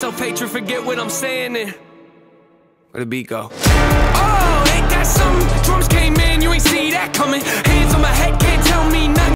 Self-hatred, forget what I'm saying and Where the beat go? Oh, ain't that something? Drums came in, you ain't see that coming Hands on my head,